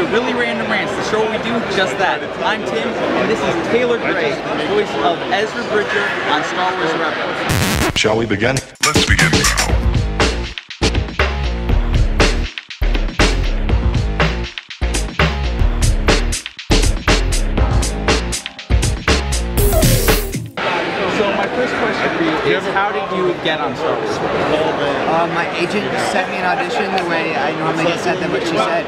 to Really Random Rants, the show where we do just that. I'm Tim, and this is Taylor Gray, voice of Ezra Bridger on Star Wars Rebels. Shall we begin? Let's begin is, how did you get on Star Wars? Uh, my agent sent me an audition the way I normally get sent them, but she said,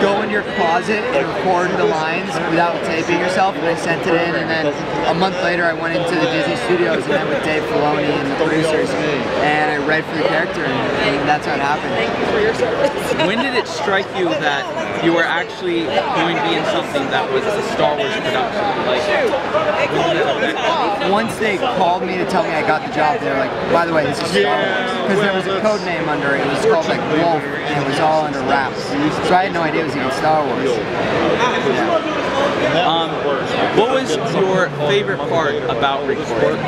go in your closet and record the lines without taping yourself, and I sent it in, and then a month later I went into the Disney Studios and met with Dave Filoni and the producers, and I read for the character, and, and that's how it happened. When did it strike you that you were actually going to be in something that was a Star Wars production? Like, when did that- Once they called me to tell me I got the job, they were like, by the way, this is Star Wars. Because there was a code name under it. It was called like Wolf, and it was all under wraps. So I had no idea it was even Star Wars. um, your favorite part about recording?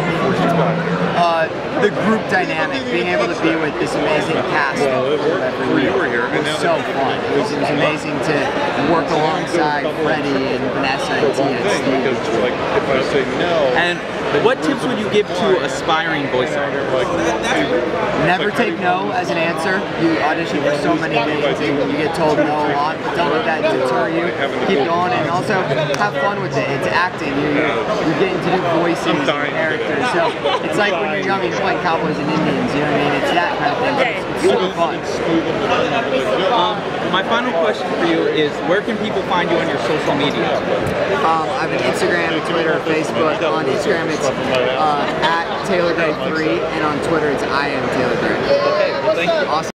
Uh, the group dynamic, being able to be with this amazing cast every week was so fun. It was, it was amazing to work alongside Freddie and Vanessa and Tiya and Steve. And what tips would you give to aspiring voice actors? Never take no as an answer. You audition for so many things and you get told no a lot, but don't let that deter you. Keep going and also have fun with it. It's acting. You're, you're getting to do voices and characters. So it's like when you're young and you're playing cowboys and Indians, you know what I mean? It's that kind of thing. It's, it's super fun. Um, my final question for you is, where can people find you on your social media? Um, I have an Instagram, Twitter, Facebook. On Instagram, it's uh, at Taylor Gray 3, and on Twitter, it's I am Taylor Gray. Okay, well, thank you. Awesome.